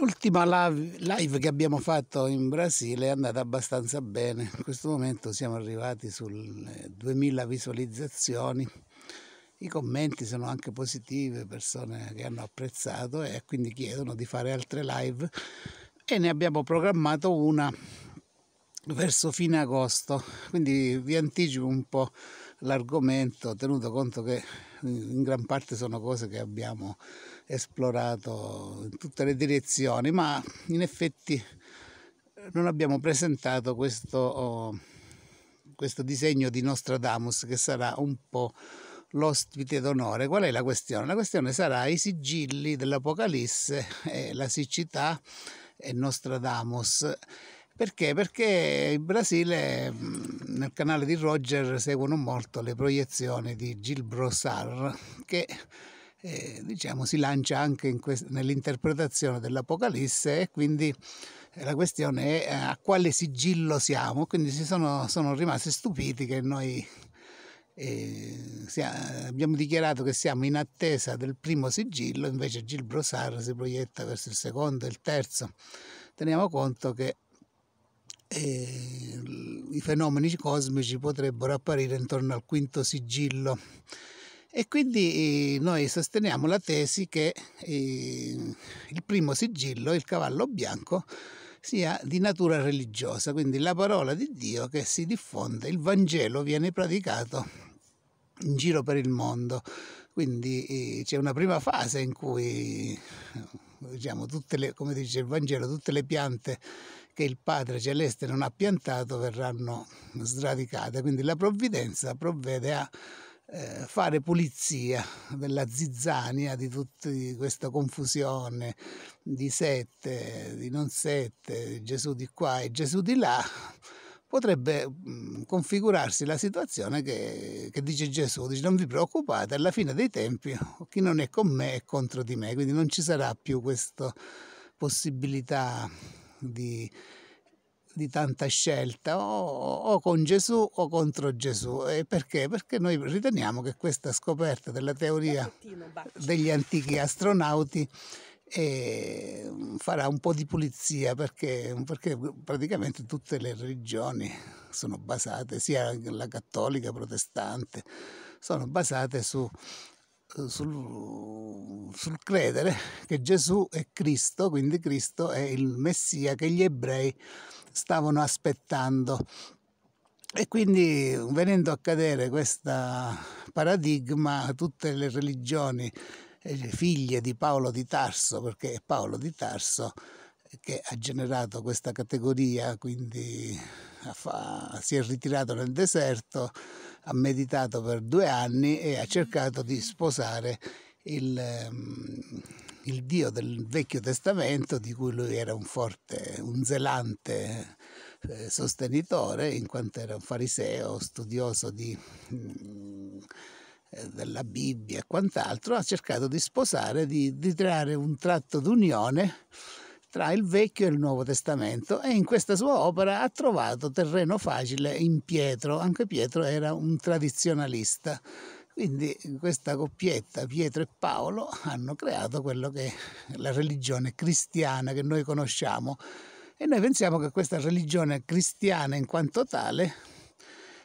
L'ultima live che abbiamo fatto in Brasile è andata abbastanza bene. In questo momento siamo arrivati sulle 2000 visualizzazioni. I commenti sono anche positivi, persone che hanno apprezzato e quindi chiedono di fare altre live e ne abbiamo programmato una verso fine agosto. Quindi vi anticipo un po' l'argomento, tenuto conto che in gran parte sono cose che abbiamo esplorato in tutte le direzioni, ma in effetti non abbiamo presentato questo, oh, questo disegno di Nostradamus che sarà un po' l'ospite d'onore. Qual è la questione? La questione sarà i sigilli dell'Apocalisse, la siccità e Nostradamus. Perché? Perché in Brasile, nel canale di Roger, seguono molto le proiezioni di Gil Brossard, che eh, diciamo, si lancia anche nell'interpretazione dell'Apocalisse e quindi eh, la questione è a quale sigillo siamo, quindi si sono, sono rimasti stupiti che noi eh, sia, abbiamo dichiarato che siamo in attesa del primo sigillo, invece Gil Brossard si proietta verso il secondo e il terzo. Teniamo conto che eh, i fenomeni cosmici potrebbero apparire intorno al quinto sigillo e quindi eh, noi sosteniamo la tesi che eh, il primo sigillo, il cavallo bianco, sia di natura religiosa, quindi la parola di Dio che si diffonde, il Vangelo viene praticato in giro per il mondo. Quindi eh, c'è una prima fase in cui, diciamo, le, come dice il Vangelo, tutte le piante che il Padre Celeste non ha piantato verranno sradicate. Quindi la provvidenza provvede a eh, fare pulizia della zizzania, di tutta questa confusione di sette, di non sette, Gesù di qua e Gesù di là, potrebbe mm, configurarsi la situazione che, che, dice Gesù, dice non vi preoccupate, alla fine dei tempi chi non è con me è contro di me, quindi non ci sarà più questa possibilità di di tanta scelta o, o, con Gesù o contro Gesù. E perché? Perché noi riteniamo che questa scoperta della teoria degli antichi astronauti eh, farà un po' di pulizia perché, perché praticamente tutte le religioni sono basate, sia la cattolica, protestante, sono basate su, sul, sul, credere che Gesù è Cristo, quindi Cristo è il Messia che gli ebrei stavano aspettando. E quindi venendo a cadere questo paradigma, tutte le religioni figlie di Paolo di Tarso, perché è Paolo di Tarso che ha generato questa categoria, quindi si è ritirato nel deserto, ha meditato per due anni e ha cercato di sposare il, ehm, il Dio del Vecchio Testamento, di cui lui era un forte, un zelante eh, sostenitore, in quanto era un fariseo, studioso di, mm, eh, della Bibbia e quant'altro, ha cercato di sposare, di, di creare un tratto d'unione tra il Vecchio e il Nuovo Testamento e in questa sua opera ha trovato terreno facile in Pietro, anche Pietro era un tradizionalista. Quindi questa coppietta, Pietro e Paolo, hanno creato quello che è la religione cristiana che noi conosciamo. E noi pensiamo che questa religione cristiana in quanto tale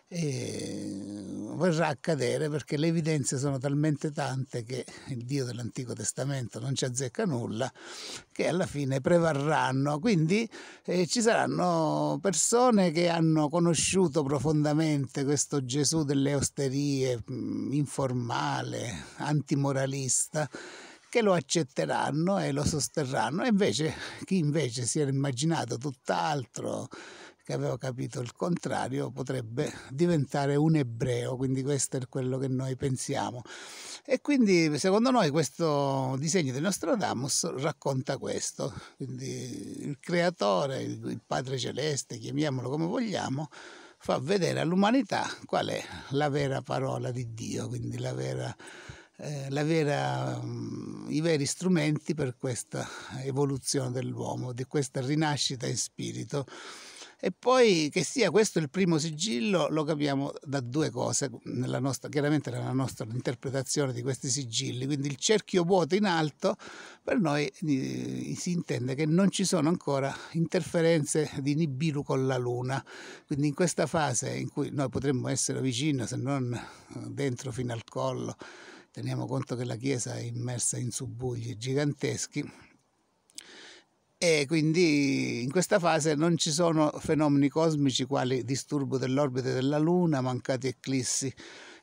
eh, verrà a cadere perché le evidenze sono talmente tante che il Dio dell'Antico Testamento non ci azzecca nulla che alla fine prevarranno. Quindi eh, ci saranno persone che hanno conosciuto profondamente questo Gesù delle osterie, mm, informale, antimoralista che lo accetteranno e lo sosterranno e invece chi invece si era immaginato tutt'altro che aveva capito il contrario potrebbe diventare un ebreo, quindi questo è quello che noi pensiamo. E quindi secondo noi questo disegno di Nostradamus racconta questo, quindi il creatore, il Padre Celeste, chiamiamolo come vogliamo, fa vedere all'umanità qual è la vera parola di Dio, quindi la vera, eh, vera, um, i veri strumenti per questa evoluzione dell'uomo, di questa rinascita in spirito E poi che sia questo il primo sigillo lo capiamo da due cose, nostra, chiaramente nella nostra interpretazione di questi sigilli. Quindi il cerchio vuoto in alto per noi eh, si intende che non ci sono ancora interferenze di Nibiru con la Luna. Quindi in questa fase in cui noi potremmo essere vicini, se non eh, dentro fino al collo, teniamo conto che la Chiesa è immersa in subbuglii giganteschi e quindi in questa fase non ci sono fenomeni cosmici quali disturbo dell'orbita della Luna, mancati eclissi.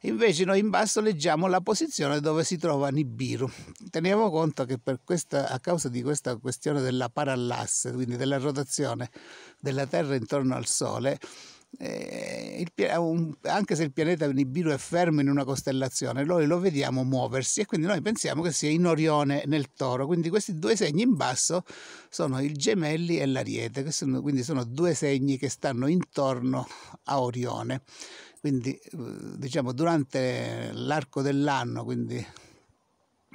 Invece noi in basso leggiamo la posizione dove si trova Nibiru. Teniamo conto che questa, a causa di questa questione della parallasse, quindi della rotazione della Terra intorno al Sole, eh, il, anche se il pianeta Nibiru è fermo in una costellazione, noi lo vediamo muoversi e quindi noi pensiamo che sia in Orione nel Toro. Quindi questi due segni in basso sono il Gemelli e l'Ariete, che sono, quindi sono due segni che stanno intorno a Orione. Quindi eh, diciamo durante l'arco dell'anno, quindi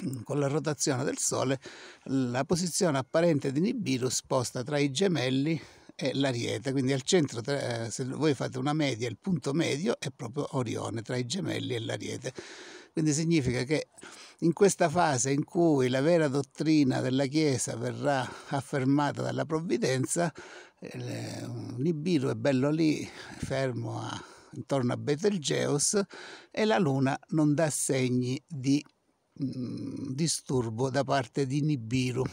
mm, con la rotazione del Sole, la posizione apparente di Nibiru sposta tra i gemelli è l'Ariete, quindi al centro, eh, se voi fate una media, il punto medio è proprio Orione, tra i gemelli e l'Ariete. Quindi significa che in questa fase in cui la vera dottrina della Chiesa verrà affermata dalla provvidenza, eh, Nibiru è bello lì, fermo a, intorno a Betelgeus e la Luna non dà segni di mh, mm, disturbo da parte di Nibiru.